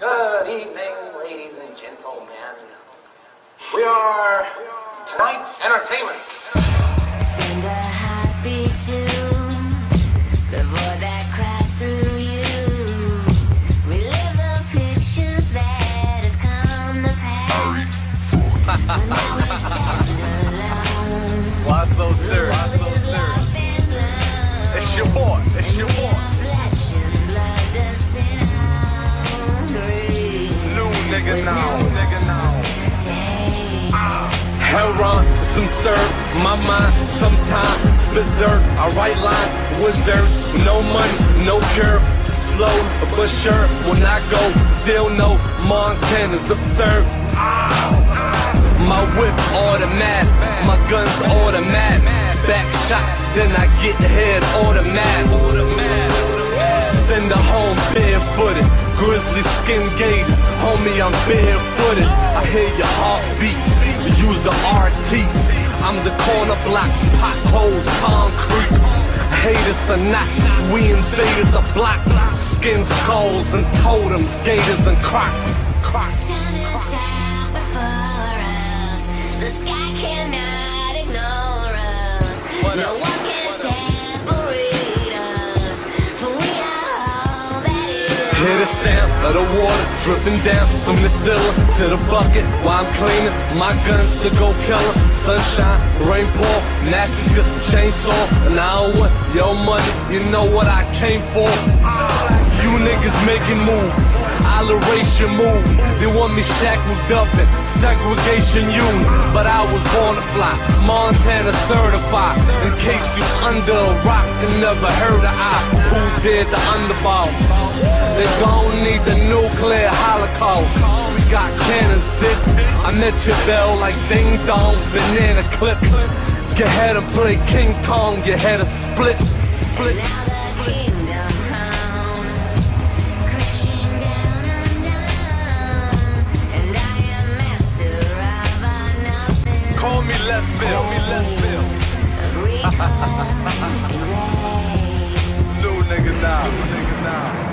Good evening, ladies and gentlemen. We are tonight's entertainment. Send a heartbeat to the void that cries through you. Relive the pictures that have come to pass. But now we stand alone. Why so serious? Why so serious? lost and blown. It's your boy. It's your boy. Nigga now. Nigga now. Ah, Heron, some syrup, my mind sometimes berserk. I write lines, wizards, no money, no cure. Slow but sure, when I go, they'll know Montana's absurd. Ah, my whip automatic, my guns automatic. Back shots, then I get head automatic. Send her home barefooted. Grizzly skin gators, homie, I'm barefooted. I hear your heartbeat. Use a artiste. I'm the corner block, potholes, concrete. Haters or not, we invaded the block. Skin skulls and totems, skaters and crocs. Crocs. Time to stop before us. The sky cannot ignore us. No one Hear the sound of the water dripping down from the ceiling to the bucket while I'm cleaning. My guns to go killer. Sunshine, rainfall, massacre, chainsaw. And I don't want your money, you know what I came for. You niggas making moves, I'll erase your move. They want me shackled up in segregation unit. But I was born to fly, Montana certified. In case you under a rock and never heard of I, did the underboss? They gon' need the nuclear holocaust. Got cannons thick. I met your bell like ding dong, banana clip. Get ahead and play King Kong, your head a split, split. Now the kingdom crowns, crashing down and down. And I am master of unknown. Call me left field. Call me left field. New nigga now.